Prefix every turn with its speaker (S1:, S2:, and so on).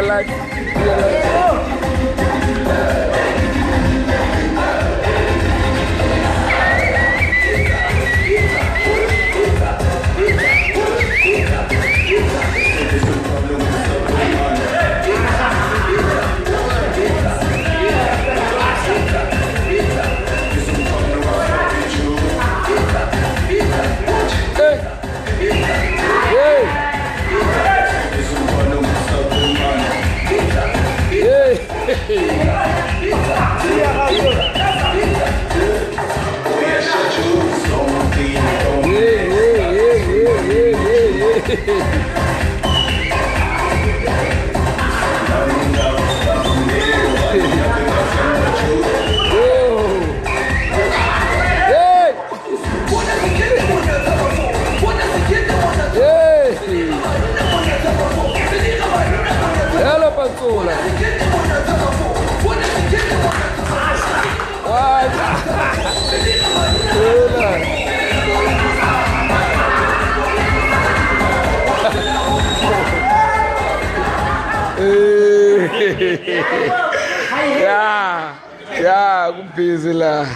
S1: real life. Real. Hello, Panzula. ya ya kubhizi la.